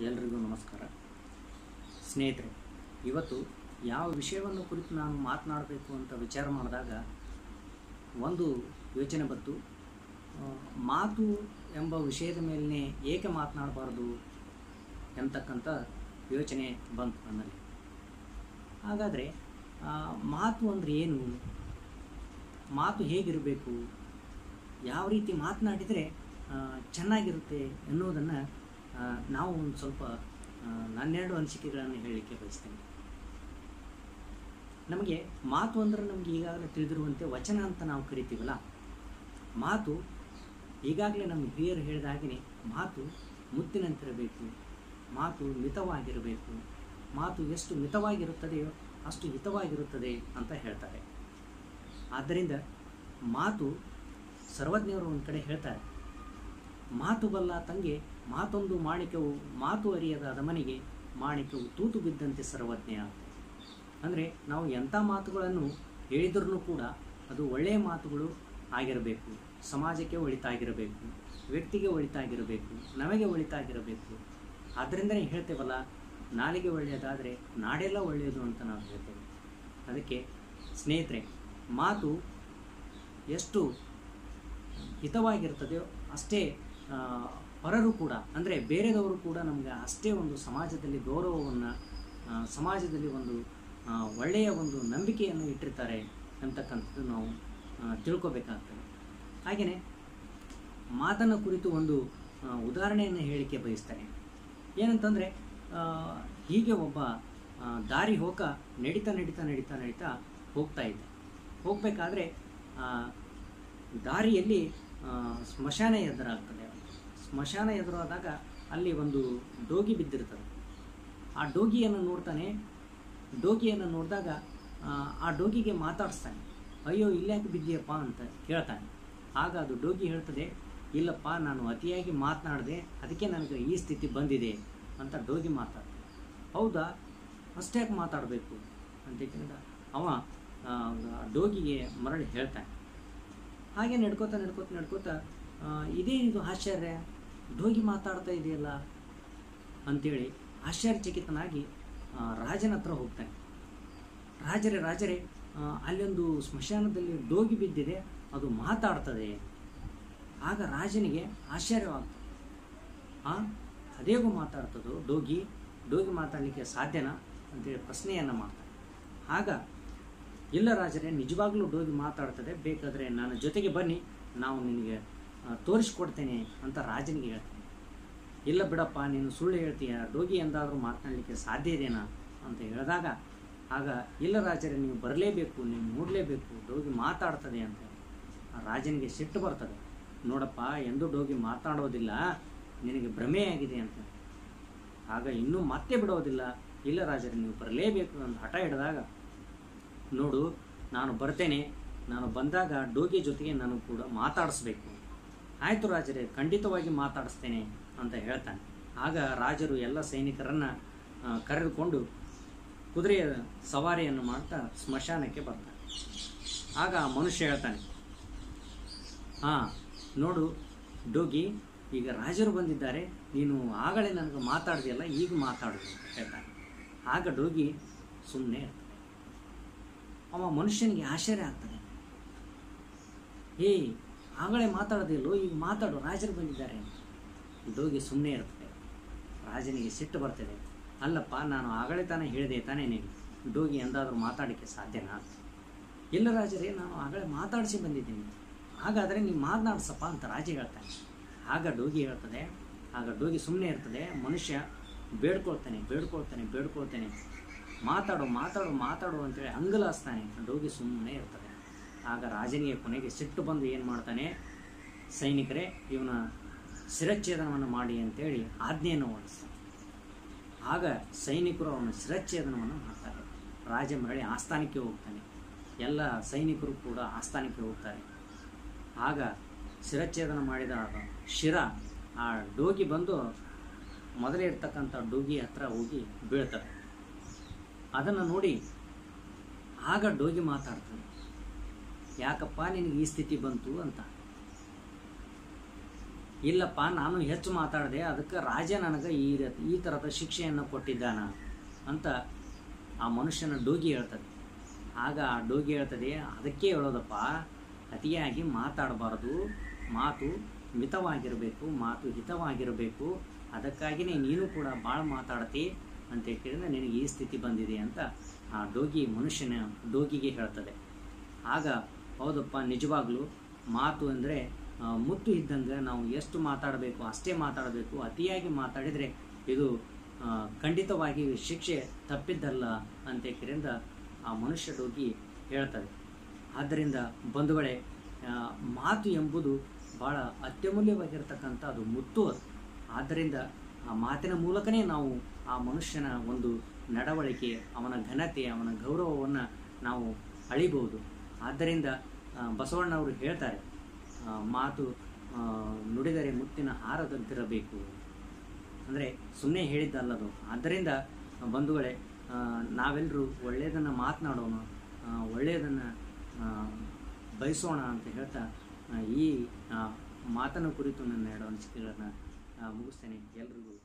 ಎಲ್ರಿಗೂ ನಮಸ್ಕಾರ. ಸ್ನೇಹಿತರೆ, ಇವತ್ತು ಯಾವ ವಿಷಯವನ್ನು ಕುರಿತು ನಾನು ಮಾತನಾಡಬೇಕು ಅಂತ ವಿಚಾರ ಮಾಡಿದಾಗ ಒಂದು ಯೋಚನೆ ಬಂತು. ಮಾತು ಎಂಬ ವಿಷಯದ ಮೇಲೇ ಏಕೆ ಮಾತನಾಡಬಾರ್ದು ಎಂತಕ್ಕಂಥ ಯೋಚನೆ ಬಂತು ನನ್ನಲ್ಲಿ. ಹಾಗಾದರೆ ಮಾತು ಅಂದರೆ ಏನು? ಮಾತು ಹೇಗಿರಬೇಕು? ಯಾವ ರೀತಿ ಮಾತನಾಡಿದರೆ ಚೆನ್ನಾಗಿರುತ್ತೆ ಎನ್ನುವುದನ್ನು ನಾವು ಒಂದು ಸ್ವಲ್ಪ ನನ್ನೆರಡು ಅನಿಸಿಕೆಗಳನ್ನು ಹೇಳಲಿಕ್ಕೆ ಬಯಸ್ತೇನೆ. ನಮಗೆ ಮಾತು ಅಂದರೆ ನಮಗೆ ಈಗಾಗಲೇ ತಿಳಿದಿರುವಂತೆ ವಚನ ಅಂತ ನಾವು ಕರಿತೀವಲ್ಲ, ಮಾತು ಈಗಾಗಲೇ ನಮ್ಮ ಹಿರಿಯರು ಹೇಳಿದ ಹಾಗೆಯೇ ಮಾತು ಮುತ್ತಿನಂತಿರಬೇಕು ಮಾತು ಮಿತವಾಗಿರಬೇಕು, ಮಾತು ಎಷ್ಟು ಮಿತವಾಗಿರುತ್ತದೆಯೋ ಅಷ್ಟು ಹಿತವಾಗಿರುತ್ತದೆ ಅಂತ ಹೇಳ್ತಾರೆ. ಆದ್ದರಿಂದ ಮಾತು ಸರ್ವಜ್ಞರು ಒಂದು ಕಡೆ ಹೇಳ್ತಾರೆ. ಮಾತು ಬಲ್ಲ ತಂಗೆ, ಮಾತೊಂದು ಮಾಣಿಕವು ಮಾತು ಅರಿಯದ ಅದಮನಿಗೆ ಮಾಣಿಕವು ತೂತು ಬಿದ್ದಂತೆ ಸರ್ವಜ್ಞ. ಅಂದರೆ ನಾವು ಎಂಥ ಮಾತುಗಳನ್ನು ಹೇಳಿದ್ರೂ ಕೂಡ ಅದು ಒಳ್ಳೆಯ ಮಾತುಗಳು ಆಗಿರಬೇಕು. ಸಮಾಜಕ್ಕೆ ಒಳಿತಾಗಿರಬೇಕು. ವ್ಯಕ್ತಿಗೆ ಒಳಿತಾಗಿರಬೇಕು. ನಮಗೆ ಒಳಿತಾಗಿರಬೇಕು. ಆದ್ದರಿಂದನೇ ಹೇಳ್ತೇವಲ್ಲ, ನಾಲಿಗೆ ಒಳ್ಳೆಯದಾದರೆ ನಾಡೆಲ್ಲ ಒಳ್ಳೆಯದು ಅಂತ ನಾವು ಹೇಳ್ತೇವೆ. ಅದಕ್ಕೆ ಸ್ನೇಹಿತರೆ, ಮಾತು ಎಷ್ಟು ಹಿತವಾಗಿರ್ತದೆಯೋ ಅಷ್ಟೇ ಪರರು ಕೂಡ, ಅಂದರೆ ಬೇರೆದವರು ಕೂಡ ನಮಗೆ ಅಷ್ಟೇ ಒಂದು ಸಮಾಜದಲ್ಲಿ ಗೌರವವನ್ನು ಸಮಾಜದಲ್ಲಿ ಒಂದು ಒಳ್ಳೆಯ ಒಂದು ನಂಬಿಕೆಯನ್ನು ಇಟ್ಟಿರ್ತಾರೆ ಅಂತಕ್ಕಂಥದ್ದು ನಾವು ತಿಳ್ಕೊಬೇಕಾಗ್ತದೆ. ಹಾಗೆಯೇ ಮಾತನ್ನು ಕುರಿತು ಒಂದು ಉದಾಹರಣೆಯನ್ನು ಹೇಳಿಕೆ ಬಯಸ್ತಾರೆ ಏನಂತಂದರೆ ಹೀಗೆ ಒಬ್ಬ ದಾರಿ ಹೋಗ ನಡೀತಾ ನಡೀತಾ ನಡೀತಾ ನಡೀತಾ ಹೋಗ್ತಾ ಇದ್ದ. ಹೋಗಬೇಕಾದ್ರೆ ದಾರಿಯಲ್ಲಿ ಸ್ಮಶಾನ ಎದುರಾಗ್ತದೆ ಸ್ಮಶಾನ ಎದುರಾದಾಗ ಅಲ್ಲಿ ಒಂದು ಡೋಗಿ ಬಿದ್ದಿರ್ತದೆ ಆ ಡೋಗಿಯನ್ನು ನೋಡ್ತಾನೆ. ಡೋಗಿಯನ್ನು ನೋಡಿದಾಗ, ಆ ಡೋಗಿಗೆ ಮಾತಾಡಿಸ್ತಾನೆ. ಅಯ್ಯೋ, ಇಲ್ಯಾಕೆ ಬಿದ್ದೀಯಪ್ಪ ಅಂತ ಕೇಳ್ತಾನೆ. ಆಗ ಅದು ಡೋಗಿ ಹೇಳ್ತದೆ, ಇಲ್ಲಪ್ಪ, ನಾನು ಅತಿಯಾಗಿ ಮಾತನಾಡಿದೆ. ಅದಕ್ಕೆ ನನಗೆ ಈ ಸ್ಥಿತಿ ಬಂದಿದೆ ಅಂತ ಡೋಗಿ ಮಾತಾಡ್ತಾನೆ. ಹೌದಾ? ಅಷ್ಟ್ಯಾಕೆ ಮಾತಾಡಬೇಕು? ಅಂತ ಕೇಳಿದ. ಅವ ಡೋಗಿಗೆ ಮರಳಿ ಹೇಳ್ತಾನೆ. ಹಾಗೆ ನಡ್ಕೋತಾ ನಡ್ಕೋತ ನಡ್ಕೋತ ಇದೇ ಇದು ಆಶ್ಚರ್ಯ? ಡೋಗಿ ಮಾತಾಡ್ತಾ ಇದೆಯಲ್ಲ ಅಂತೇಳಿ ಆಶ್ಚರ್ಯಚಕಿತನಾಗಿ ರಾಜನ ಹತ್ರ ಹೋಗ್ತಾನೆ. ರಾಜರೇ ರಾಜರೇ ಅಲ್ಲೊಂದು ಸ್ಮಶಾನದಲ್ಲಿ ಡೋಗಿ ಬಿದ್ದಿದೆ, ಅದು ಮಾತಾಡ್ತದೆ. ಆಗ ರಾಜನಿಗೆ ಆಶ್ಚರ್ಯವಾಗ್ತದೆ. ಆ, ಅದೇಗೂ ಮಾತಾಡ್ತದೋ ಡೋಗಿ? ಡೋಗಿ ಮಾತಾಡಲಿಕ್ಕೆ ಸಾಧ್ಯನಾ? ಅಂತೇಳಿ ಪ್ರಶ್ನೆಯನ್ನು ಮಾಡ್ತಾನೆ. ಆಗ, ಇಲ್ಲ ರಾಜರೇ, ನಿಜವಾಗ್ಲೂ ಡೋಗಿ ಮಾತಾಡ್ತದೆ, ಬೇಕಾದರೆ ನನ್ನ ಜೊತೆಗೆ ಬನ್ನಿ, ನಾವು ನಿನಗೆ ತೋರಿಸ್ಕೊಡ್ತೇನೆ ಅಂತ ರಾಜನಿಗೆ ಹೇಳ್ತಾನೆ. ಇಲ್ಲ ಬಿಡಪ್ಪ, ನೀನು ಸುಳ್ಳು ಹೇಳ್ತೀಯ ಡೋಗಿ ಎಂದಾದರೂ ಮಾತನಾಡಲಿಕ್ಕೆ ಸಾಧ್ಯ ಇದೇನಾ ಅಂತ ಹೇಳಿದಾಗ, ಆಗ ಇಲ್ಲ ರಾಜರೇ, ನೀವು ಬರಲೇಬೇಕು, ನೀವು ನೋಡಲೇಬೇಕು ಡೋಗಿ ಮಾತಾಡ್ತದೆ ಅಂತ ಆ ರಾಜನಿಗೆ ಸಿಟ್ಟು ಬರ್ತದೆ. ನೋಡಪ್ಪ, ಎಂದೂ ಡೋಗಿ ಮಾತಾಡೋದಿಲ್ಲ, ನಿನಗೆ ಭ್ರಮೆಯಾಗಿದೆ ಅಂತ ಆಗ ಇನ್ನೂ ಮತ್ತೆ ಬಿಡೋದಿಲ್ಲ. ಇಲ್ಲ ರಾಜರೇ, ನೀವು ಬರಲೇಬೇಕು ಅಂತ ಹಠ ಹಿಡಿದಾಗ, ನೋಡು, ನಾನು ಬರ್ತೇನೆ, ನಾನು ಬಂದಾಗ ಡೋಗಿ ಜೊತೆಗೆ ನಾನು ಕೂಡ ಮಾತಾಡಿಸ್ಬೇಕು. ಆಯಿತು ರಾಜರೇ, ಖಂಡಿತವಾಗಿ ಮಾತಾಡಿಸ್ತೇನೆ ಅಂತ ಹೇಳ್ತಾನೆ. ಆಗ ರಾಜರು ಎಲ್ಲ ಸೈನಿಕರನ್ನು ಕರೆದುಕೊಂಡು ಕುದುರೆಯ ಸವಾರಿಯನ್ನು ಮಾಡ್ತಾ ಸ್ಮಶಾನಕ್ಕೆ ಬರ್ತಾನೆ ಆಗ ಆ ಮನುಷ್ಯ ಹೇಳ್ತಾನೆ, ಹಾಂ, ನೋಡು, ಡೋಗಿ, ಈಗ ರಾಜರು ಬಂದಿದ್ದಾರೆ, ನೀನು ಆಗಲೇ ನನಗೆ ಮಾತಾಡಿದೆಯಲ್ಲ, ಈಗ ಮಾತಾಡು ಅಂತ ಹೇಳ್ತಾನೆ. ಆಗ ಡೋಗಿ ಸುಮ್ಮನೆ ಇರ್ತಾನೆ. ಅವ ಮನುಷ್ಯನಿಗೆ ಆಶ್ಚರ್ಯ ಆಗ್ತದೆ. ಏಯ್ ಆಗಲೇ ಮಾತಾಡೋದಿಲ್ಲೋ ಈಗ ಮಾತಾಡು, ರಾಜರು ಬಂದಿದ್ದಾರೆ. ಡೋಗಿ ಸುಮ್ಮನೆ ಇರ್ತದೆ ರಾಜನಿಗೆ ಸಿಟ್ಟು ಬರ್ತದೆ. ಅಲ್ಲಪ್ಪ, ನಾನು ಆಗಲೇ ತಾನೇ ಹೇಳಿದೆ, ತಾನೇ ನೀನು. ಡೋಗಿ ಎಂದಾದರೂ ಮಾತಾಡೋಕ್ಕೆ ಸಾಧ್ಯನಾ? ಇಲ್ಲ ರಾಜರೇ, ನಾನು ಆಗಲೇ ಮಾತಾಡಿಸಿ ಬಂದಿದ್ದೀನಿ. ಹಾಗಾದರೆ ನೀವು ಮಾತನಾಡ್ಸಪ್ಪ ಅಂತ ರಾಜ ಹೇಳ್ತಾನೆ. ಆಗ ಡೋಗಿ ಹೇಳ್ತದೆ, ಆಗ ಡೋಗಿ ಸುಮ್ಮನೆ ಇರ್ತದೆ. ಮನುಷ್ಯ ಬೇಡ್ಕೊಳ್ತಾನೆ ಬೇಡ್ಕೊಳ್ತಾನೆ ಬೇಡ್ಕೊಳ್ತಾನೆ. ಮಾತಾಡು ಮಾತಾಡು ಮಾತಾಡು ಅಂತೇಳಿ ಅಂಗಲಾಸ್ತಾನೆ. ಡೋಗಿ ಸುಮ್ಮನೆ ಇರ್ತದೆ ಆಗ ರಾಜನಿಗೆ ಕೊನೆಗೆ ಸಿಟ್ಟು ಬಂದು ಏನು ಮಾಡ್ತಾನೆ, ಸೈನಿಕರೇ, ಇವನ ಶಿರಚ್ಛೇದನವನ್ನು ಮಾಡಿ ಅಂತೇಳಿ ಆಜ್ಞೆಯನ್ನು ಹೊರಡಿಸ್ತಾನೆ. ಆಗ ಸೈನಿಕರು ಅವನ ಶಿರಚ್ಛೇದನವನ್ನು ಮಾಡ್ತಾರೆ. ರಾಜ ಮರಳಿ ಆಸ್ಥಾನಕ್ಕೆ ಹೋಗ್ತಾನೆ. ಎಲ್ಲ ಸೈನಿಕರು ಕೂಡ ಆಸ್ಥಾನಕ್ಕೆ ಹೋಗ್ತಾರೆ. ಆಗ ಶಿರಚ್ಛೇದನ ಮಾಡಿದ ಶಿರ ಆ ಡೋಗಿ ಬಂದು ಮೊದಲೇ ಇರ್ತಕ್ಕಂಥ ಡೋಗಿ ಹತ್ರ ಹೋಗಿ ಬೀಳ್ತಾರೆ ಅದನ್ನು ನೋಡಿ ಆಗ ಡೋಗಿ ಮಾತಾಡ್ತಾನೆ. ಯಾಕಪ್ಪ ನಿನಗೆ ಈ ಸ್ಥಿತಿ ಬಂತು ಅಂತ. ಇಲ್ಲಪ್ಪ, ನಾನು ಹೆಚ್ಚು ಮಾತಾಡಿದೆ, ಅದಕ್ಕೆ ರಾಜ ನನಗೆ ಈ ಈ ಥರದ ಶಿಕ್ಷೆಯನ್ನು ಕೊಟ್ಟಿದ್ದಾನ ಅಂತ ಆ ಮನುಷ್ಯನ ಡೋಗಿ ಹೇಳ್ತದೆ. ಆಗ ಆ ಡೋಗಿ ಹೇಳ್ತದೆ, ಅದಕ್ಕೆ ಹೇಳೋದಪ್ಪ, ಅತಿಯಾಗಿ ಮಾತಾಡಬಾರ್ದು, ಮಾತು ಮಿತವಾಗಿರಬೇಕು, ಮಾತು ಹಿತವಾಗಿರಬೇಕು ಅದಕ್ಕಾಗಿಯೇ ನೀನು ಕೂಡ ಭಾಳ ಮಾತಾಡ್ತಿ ಅಂತ ಕೇಳಿದ್ರೆ ನಿನಗೆ ಈ ಸ್ಥಿತಿ ಬಂದಿದೆ ಅಂತ ಆ ಡೋಗಿ ಮನುಷ್ಯನ ಡೋಗಿಗೆ ಹೇಳ್ತದೆ. ಆಗ ಹೌದಪ್ಪ, ನಿಜವಾಗ್ಲೂ. ಮಾತು ಅಂದರೆ ಮುತ್ತು ಇದ್ದಂಗೆ ನಾವು ಎಷ್ಟು ಮಾತಾಡಬೇಕು, ಅಷ್ಟೇ ಮಾತಾಡಬೇಕು, ಅತಿಯಾಗಿ ಮಾತಾಡಿದರೆ ಇದು ಖಂಡಿತವಾಗಿ ಶಿಕ್ಷೆ ತಪ್ಪಿದ್ದಲ್ಲ ಅಂತ ಕಿರಿಂದ ಆ ಮನುಷ್ಯ ಡೋಗಿ ಹೇಳ್ತದೆ ಆದ್ದರಿಂದ ಬಂಧುಗಳೇ ಮಾತು ಎಂಬುದು ಭಾಳ ಅತ್ಯಮೂಲ್ಯವಾಗಿರ್ತಕ್ಕಂಥ ಅದು ಮುತ್ತು ಅದು. ಆದ್ದರಿಂದ ಆ ಮಾತಿನ ಮೂಲಕನೇ ನಾವು ಆ ಮನುಷ್ಯನ ಒಂದು ನಡವಳಿಕೆ, ಅವನ ಘನತೆ, ಅವನ ಗೌರವವನ್ನು ನಾವು ಅಳಿಬಹುದು. ಆದ್ದರಿಂದ ಬಸವಣ್ಣವರು ಹೇಳ್ತಾರೆ ಮಾತು ನುಡಿದರೆ ಮುತ್ತಿನ ಹಾರದಂತಿರಬೇಕು. ಅಂದರೆ ಸುಮ್ಮನೆ ಹೇಳಿದ್ದಲ್ಲದು. ಆದ್ದರಿಂದ, ಬಂಧುಗಳೇ ನಾವೆಲ್ಲರೂ ಒಳ್ಳೆಯದನ್ನು ಮಾತನಾಡೋಣ ಒಳ್ಳೆಯದನ್ನು ಬಯಸೋಣ ಅಂತ ಹೇಳ್ತಾ ಈ ಮಾತನ್ನು ಕುರಿತು ನನ್ನ ಎರಡು ಅನಿಸಿಕೆಗಳನ್ನು ಮುಗಿಸ್ತೇನೆ. ಎಲ್ರಿಗೂ